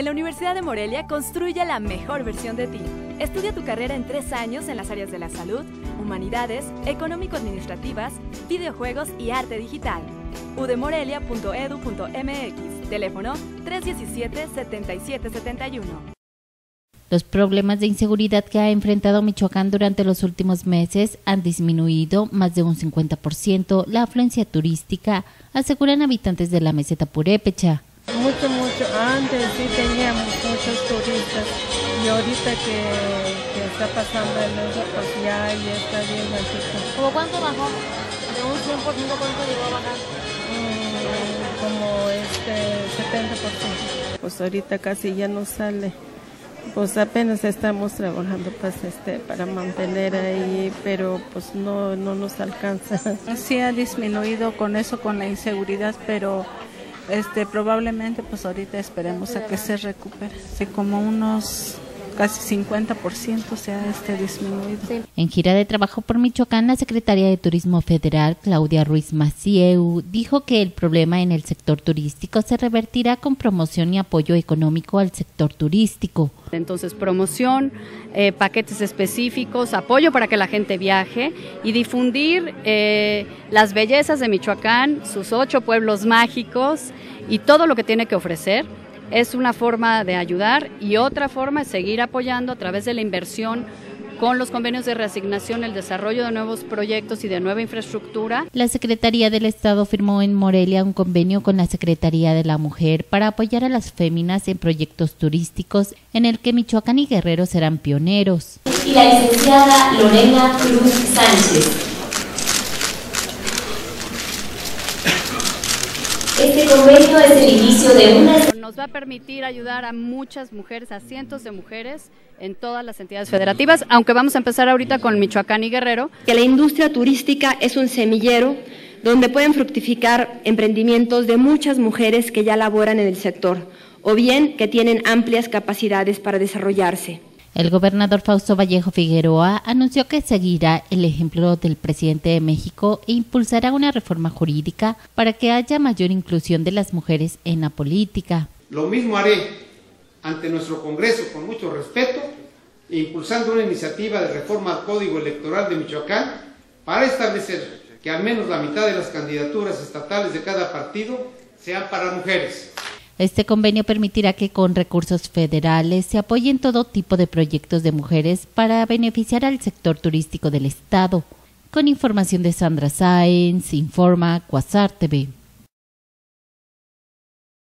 En la Universidad de Morelia construye la mejor versión de ti. Estudia tu carrera en tres años en las áreas de la salud, humanidades, económico-administrativas, videojuegos y arte digital. udemorelia.edu.mx, teléfono 317-7771. Los problemas de inseguridad que ha enfrentado Michoacán durante los últimos meses han disminuido más de un 50% la afluencia turística, aseguran habitantes de la meseta purépecha. Mucho, ahorita que, está pasando el eso, pues ya, está bien bajito. ¿Cómo cuánto bajó? ¿De un 100% cuánto llegó a bajar? Mm, como este 70%. Pues ahorita casi ya no sale. Pues apenas estamos trabajando pues, este, para mantener ahí, pero pues no, no nos alcanza. Sí ha disminuido con eso, con la inseguridad, pero este probablemente pues ahorita esperemos a que se recupere, sí, como unos casi 50% se ha este, disminuido. En gira de trabajo por Michoacán, la secretaria de Turismo Federal, Claudia Ruiz Macieu, dijo que el problema en el sector turístico se revertirá con promoción y apoyo económico al sector turístico. Entonces, promoción, eh, paquetes específicos, apoyo para que la gente viaje y difundir eh, las bellezas de Michoacán, sus ocho pueblos mágicos y todo lo que tiene que ofrecer es una forma de ayudar y otra forma es seguir apoyando a través de la inversión con los convenios de reasignación el desarrollo de nuevos proyectos y de nueva infraestructura. La Secretaría del Estado firmó en Morelia un convenio con la Secretaría de la Mujer para apoyar a las féminas en proyectos turísticos en el que Michoacán y Guerrero serán pioneros. Y la licenciada Lorena Cruz Sánchez. Este convenio es el inicio de una... Nos va a permitir ayudar a muchas mujeres, a cientos de mujeres en todas las entidades federativas, aunque vamos a empezar ahorita con Michoacán y Guerrero. Que la industria turística es un semillero donde pueden fructificar emprendimientos de muchas mujeres que ya laboran en el sector o bien que tienen amplias capacidades para desarrollarse. El gobernador Fausto Vallejo Figueroa anunció que seguirá el ejemplo del presidente de México e impulsará una reforma jurídica para que haya mayor inclusión de las mujeres en la política. Lo mismo haré ante nuestro Congreso con mucho respeto, impulsando una iniciativa de reforma al Código Electoral de Michoacán para establecer que al menos la mitad de las candidaturas estatales de cada partido sean para mujeres. Este convenio permitirá que con recursos federales se apoyen todo tipo de proyectos de mujeres para beneficiar al sector turístico del Estado. Con información de Sandra Sáenz, informa Quasar TV.